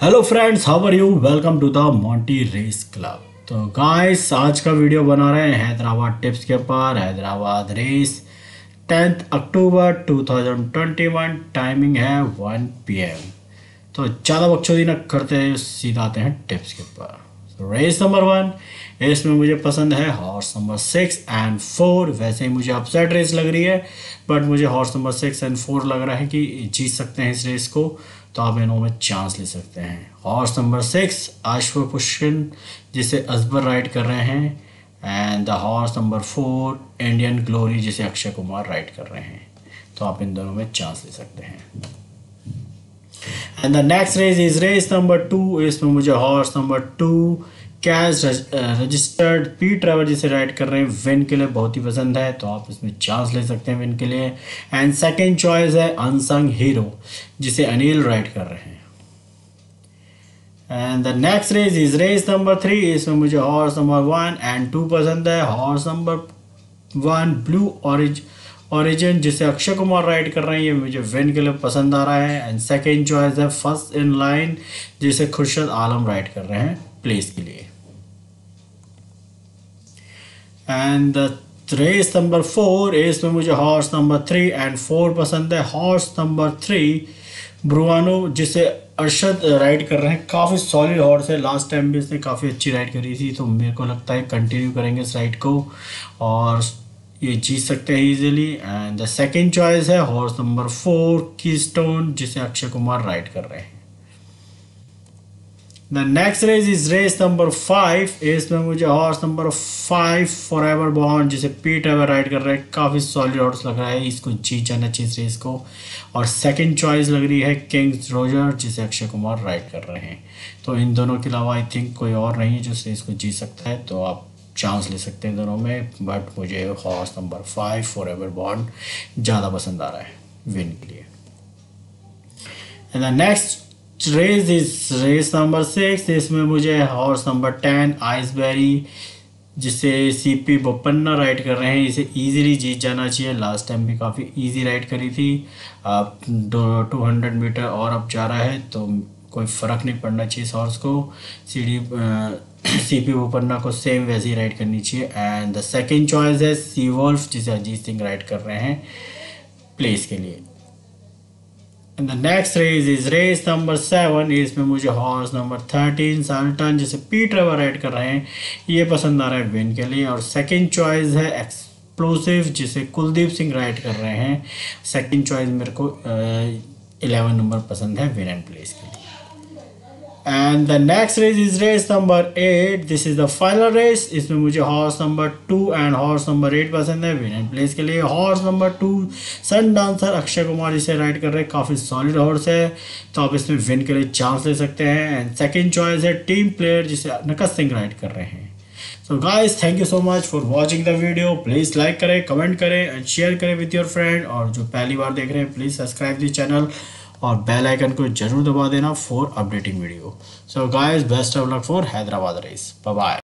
Hello friends how are you welcome to the Monty race club तो guys आज का video बना रहे हैं हैदराबाद टिप्स के ऊपर Hyderabad race tenth October 2021 timing है 1 पीएम तो ज़्यादा बकचोदी न करते सीधा आते हैं टिप्स के ऊपर रेस नंबर वन रेस में मुझे पसंद है horse number six and four वैसे ही मुझे अपसेट रेस लग रही है बट मुझे horse number six and four लग रहा है कि जीत सकते हैं इस रेस को तो आप इनों में चांस ले सकते हैं। Horse number six Ashwa Pushkin जिसे अजबर राइड कर रहे हैं and the horse number four Indian glory जिसे अक्षय कुमार राइड कर रहे हैं। तो आप इन दोनों में चांस ले सकते हैं। And the next race is race number two इसमें मुझे horse number two cash registered P travel जिसे राइड कर रहे हैं विन के लिए बहुत ही पसंद है तो आप इसमें चांस ले सकते हैं विन के लिए। एंड सेकेंड चॉइस है अनसंग हीरो जिसे अनिल राइड कर रहे हैं। And the next race is race number three इसमें मुझे horse number one and two पसंद है horse number one blue orange origin जिसे अक्षय कुमार राइड कर रहे हैं, ये मुझे विन के लिए पसंद आ रहा है। एंड सेकेंड चॉइस है फ़र्स्ट इन लाइन जिसे खुर्शद आलम राइड कर रहे हैं प्लेस के लिए। एंड रेस नंबर फोर इसमें मुझे horse number three and four पसंद है। हॉर्स नंबर थ्री ब्रुआनो जिसे अरशद राइड कर रहे हैं, काफ़ी सॉलिड हॉर्स है। लास्ट टाइम भी इसने काफ़ी अच्छी राइड करी थी तो मेरे को लगता है कंटिन्यू करेंगे इस राइड को। और ये जीत सकते हैं easily and the second choice है horse number four key stone जिसे अक्षय कुमार राइड कर रहे हैं. The next race is race number five इसमें मुझे horse number five forever bond जिसे पीट एवर राइड कर रहे हैं. काफ़ी सॉलिड हॉर्स लग रहा है. इसको जीत जाना चाहिए इस रेस को. और सेकंड चॉइस लग रही है किंग्स रोजर जिसे अक्षय कुमार राइड कर रहे हैं. तो इन दोनों के अलावा आई थिंक कोई और नहीं है जो इस रेस को जीत सकता है. तो आप चांस ले सकते हैं दोनों में बट मुझे horse number five forever bond ज़्यादा पसंद आ रहा है विन के लिए। And the next race is race number six इसमें मुझे हॉर्स नंबर टेन आइसबेरी जिसे सी पी बोपन्ना राइड कर रहे हैं, इसे इजीली जीत जाना चाहिए। लास्ट टाइम भी काफ़ी इजी राइड करी थी। अब टू हंड्रेड मीटर और अब जा रहा है तो कोई फ़र्क नहीं पड़ना चाहिए इस हॉर्स को। C D C P Bopanna को सेम वैसे ही राइड करनी चाहिए। एंड द सेकेंड चॉइस है सी वोल्फ जिसे अजीत सिंह राइड कर रहे हैं प्लेस के लिए। And the next race is race number seven इसमें मुझे हॉर्स नंबर थर्टीन साल्टन जिसे पी ट्रेवर राइड कर रहे हैं, ये पसंद आ रहा है विन के लिए। और सेकेंड चॉइस है एक्सप्लोसिव जिसे कुलदीप सिंह राइड कर रहे हैं। सेकंड चॉइस मेरे को इलेवन नंबर पसंद है विन एंड प्लेस के लिए। And the next race is race number eight this is the final race इसमें मुझे horse number two and horse number eight पसंद है। विन एंड प्लेस के लिए horse number two sun dancer Akshay Kumar जिसे ride कर रहे हैं। काफ़ी सॉलिड हॉर्स है। तो आप इसमें विन के लिए चांस ले सकते हैं। एंड सेकेंड चॉइस है टीम प्लेयर जिसे नकस सिंह राइड कर रहे हैं। So guys thank you so much for watching the video please like करें कमेंट करें एंड शेयर करें विथ योर फ्रेंड और जो पहली बार देख रहे हैं प्लीज़ सब्सक्राइब दी चैनल और बेल आइकन को ज़रूर दबा देना for updating video so guys best of luck for Hyderabad race bye